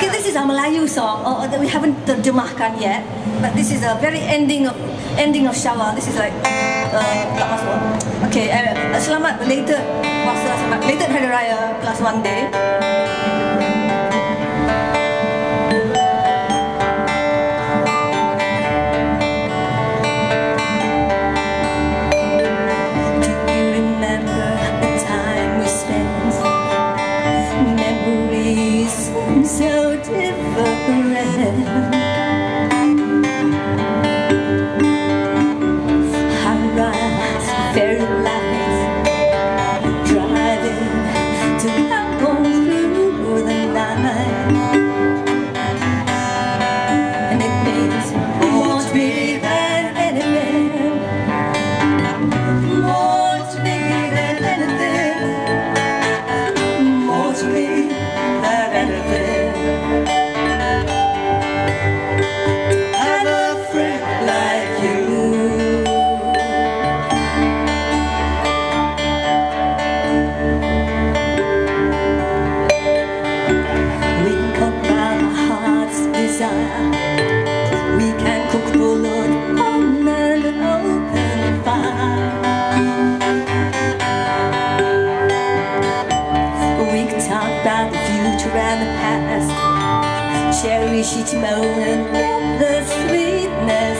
Okay, this is a Melayu song. Oh, we haven't terjemahkan yet, but this is a very ending of ending of shower. This is like uh, tak masuk. Okay, uh, selamat belated puasa, belated hari raya plus one day. red Ran past. Cherish each moment, the sweetness.